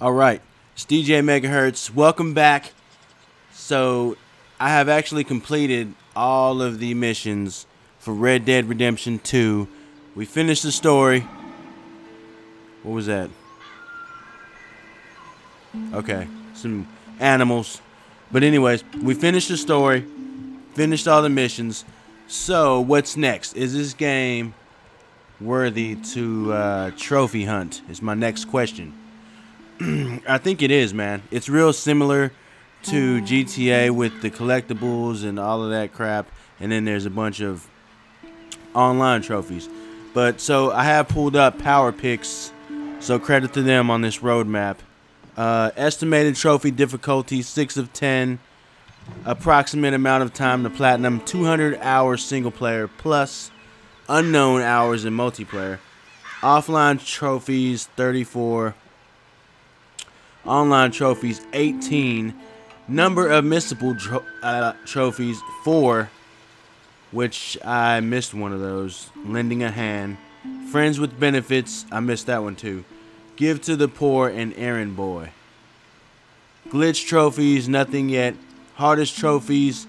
All right, it's DJ MegaHurtz. Welcome back. So, I have actually completed all of the missions for Red Dead Redemption 2. We finished the story. What was that? Okay, some animals. But anyways, we finished the story, finished all the missions. So, what's next? Is this game worthy to uh, trophy hunt? Is my next question. I think it is, man. It's real similar to GTA with the collectibles and all of that crap, and then there's a bunch of online trophies. But so I have pulled up PowerPyx, so credit to them on this roadmap. Uh, estimated trophy difficulty 6 of 10. Approximate amount of time to platinum 200 hours single player plus unknown hours in multiplayer. Offline trophies 34. Online trophies 18. Number of missable tro- uh, trophies 4. Which I missed one of those. Lending a hand. Friends with benefits. I missed that one too. Give to the poor and errand boy. Glitch trophies, nothing yet. Hardest trophies,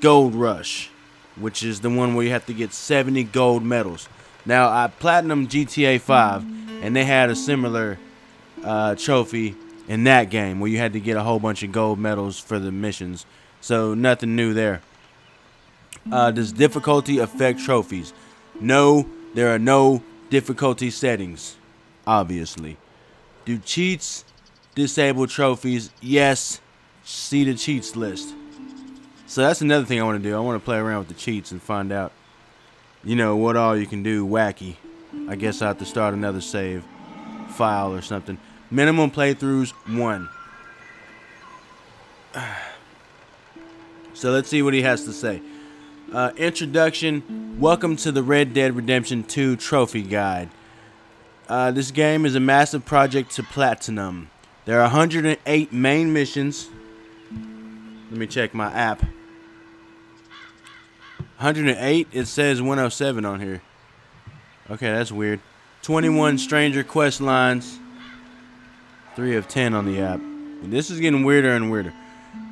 Gold Rush, which is the one where you have to get 70 gold medals. Now, I platinum GTA 5, and they had a similar uh, trophy in that game where you had to get a whole bunch of gold medals for the missions. So, nothing new there. Uh, does difficulty affect trophies? No, there are no difficulty settings obviously. Do cheats disable trophies? Yes. See the cheats list. So that's another thing I want to do. I want to play around with the cheats and find out, you know, what all you can do wacky. I guess I have to start another save file or something. Minimum playthroughs, one. So let's see what he has to say. Uh, introduction. Welcome to the Red Dead Redemption 2 Trophy Guide. Uh, this game is a massive project to platinum. There are 108 main missions. Let me check my app. 108? It says 107 on here. Okay, that's weird. 21 stranger quest lines. 3 of 10 on the app. This is getting weirder and weirder.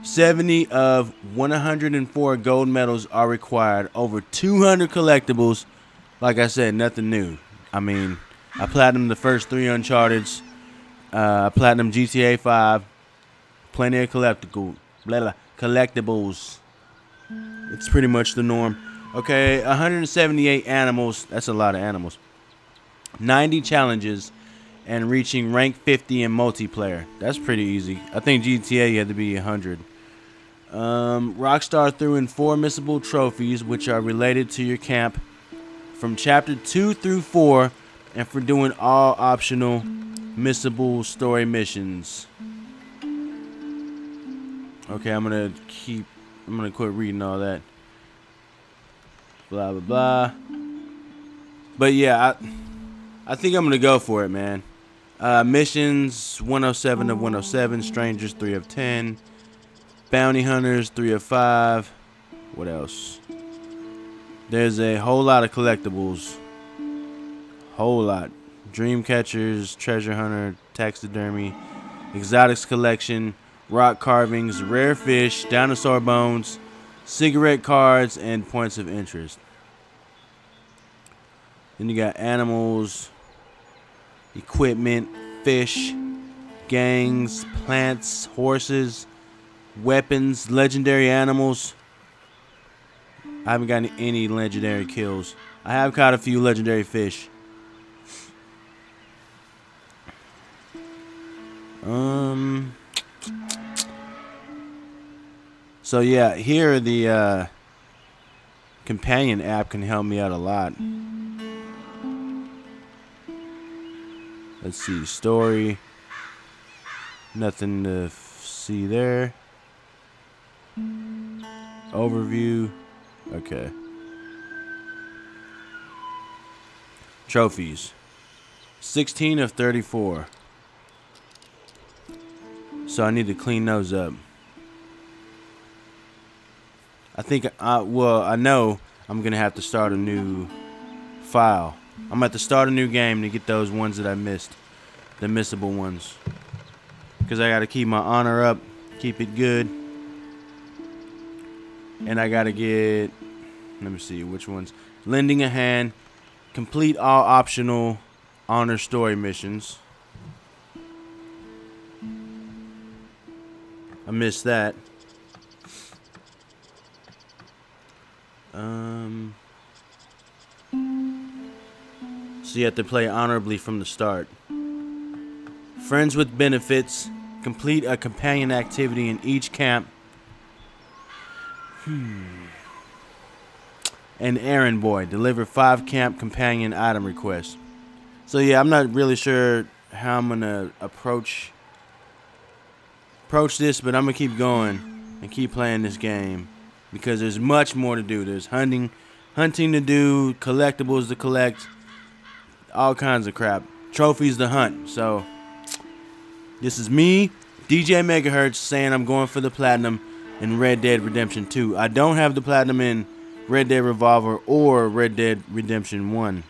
70 of 104 gold medals are required. Over 200 collectibles. Like I said, nothing new. I mean, I platinum the first three Uncharted's. Uh, platinum GTA 5. Plenty of collectible, blah, blah, collectibles. It's pretty much the norm. Okay, 178 animals. That's a lot of animals. 90 challenges and reaching rank 50 in multiplayer. That's pretty easy. I think GTA you had to be 100. Um, Rockstar threw in four missable trophies, which are related to your camp. From chapter 2 through 4, and for doing all optional missable story missions. Okay, I'm gonna keep. I'm gonna quit reading all that. Blah blah blah. But yeah, I, I think I'm gonna go for it, man. Uh, missions 107 of 107, strangers 3 of 10, bounty hunters 3 of 5. What else? There's a whole lot of collectibles whole lot. Dream catchers, treasure hunter, taxidermy, exotics collection, rock carvings, rare fish, dinosaur bones, cigarette cards, and points of interest. Then you got animals, equipment, fish, gangs, plants, horses, weapons, legendary animals. I haven't gotten any legendary kills. I have caught a few legendary fish. Um. So yeah, here the uh, companion app can help me out a lot. Let's see, story. Nothing to see there. Overview. Okay. Trophies. 16 of 34. So I need to clean those up. I think, I, well, I know I'm going to have to start a new file. I'm have to start a new game to get those ones that I missed. The missable ones. Because I got to keep my honor up, keep it good. And I got to get, let me see, which ones? Lending a hand, complete all optional honor story missions. I missed that. Um, so you have to play honorably from the start. Friends with benefits. Complete a companion activity in each camp. Hmm. And errand boy. Deliver five camp companion item requests. So yeah, I'm not really sure how I'm gonna approach approach this, but I'm gonna keep going and keep playing this game because there's much more to do. There's hunting, hunting to do, collectibles to collect, all kinds of crap, trophies to hunt. So this is me, DJ MegaHurtz, saying I'm going for the platinum in Red Dead Redemption 2. I don't have the platinum in Red Dead Revolver or Red Dead Redemption 1.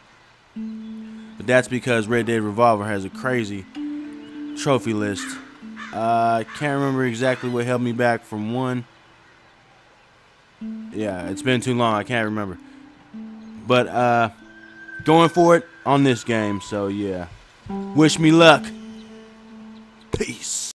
But that's because Red Dead Revolver has a crazy trophy list. Uh, I can't remember exactly what held me back from one. Yeah, it's been too long. I can't remember. But uh, going for it on this game. So yeah, wish me luck. Peace.